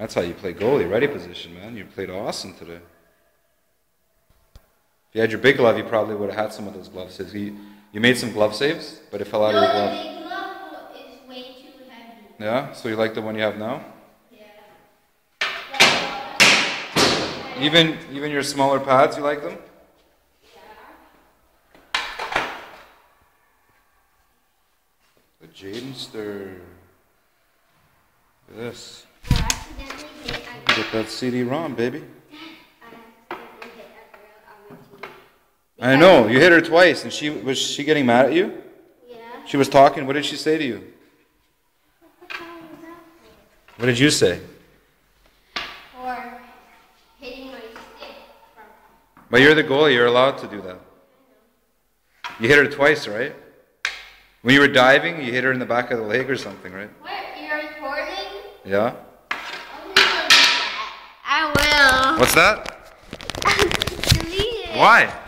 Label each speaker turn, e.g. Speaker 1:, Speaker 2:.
Speaker 1: That's how you play goalie. Ready position, man. You played awesome today. If you had your big glove, you probably would have had some of those glove saves. You, you made some glove saves, but it fell out
Speaker 2: No,
Speaker 1: of your
Speaker 2: the
Speaker 1: glove.
Speaker 2: big glove is way too heavy.
Speaker 1: Yeah? So you like the one you have now?
Speaker 2: Yeah.
Speaker 1: Even even your smaller pads, you like them? Yeah. The Jaden Stir. Look at this.
Speaker 2: I accidentally hit a
Speaker 1: Get that CD-ROM, baby.
Speaker 2: I accidentally hit a girl on the TV.
Speaker 1: I know. You hit her twice, and she was she getting mad at you?
Speaker 2: Yeah.
Speaker 1: She was talking. What did she say to you?
Speaker 2: What the hell was that
Speaker 1: What did you say?
Speaker 2: For hitting my stick
Speaker 1: But you're the goalie. You're allowed to do that. You hit her twice, right? When you were diving, you hit her in the back of the leg or something, right?
Speaker 2: What? You're recording?
Speaker 1: Yeah. What's that? Why?